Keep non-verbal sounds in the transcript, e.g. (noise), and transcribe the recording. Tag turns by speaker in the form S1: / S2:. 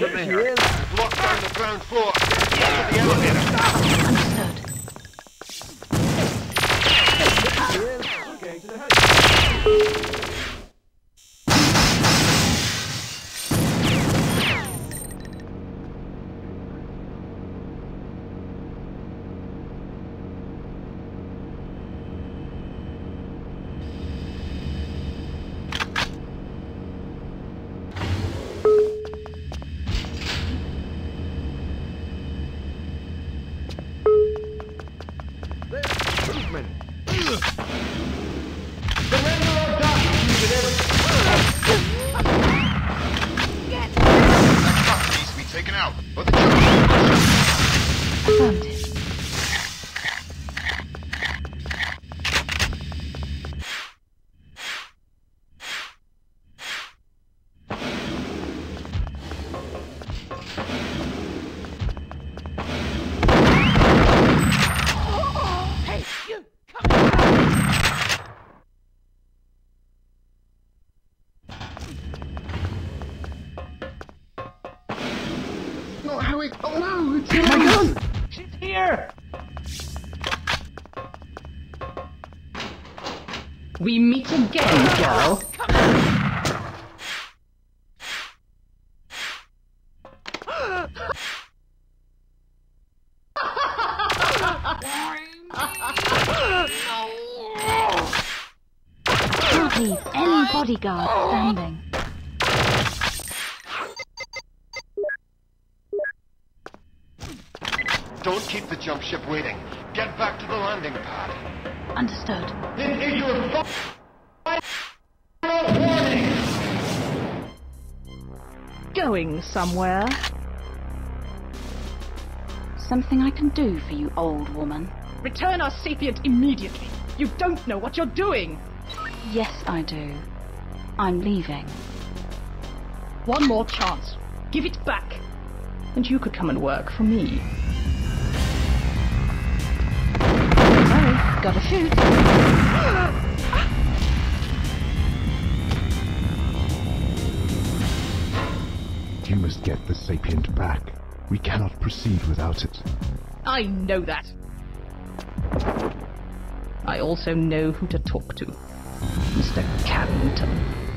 S1: Over there. Lock down the ground floor. Get to the elevator.
S2: Understood.
S1: Movement.
S3: That truck needs to be taken out. Or the jump
S2: Affirmative.
S3: No, Harry! Oh no! It's
S4: My gun! She's here!
S5: We meet again, girl. (laughs)
S2: Can't any bodyguard standing.
S1: Don't keep the jump ship waiting. Get back to the landing pad.
S2: Understood.
S1: This is your final warning!
S5: Going somewhere.
S2: Something I can do for you, old woman.
S5: Return our sapient immediately. You don't know what you're doing.
S2: Yes, I do. I'm leaving.
S5: One more chance. Give it back. And you could come and work for me.
S2: Gotta shoot.
S6: You must get the sapient back. We cannot proceed without it.
S5: I know that. I also know who to talk to. Mr. Carrington.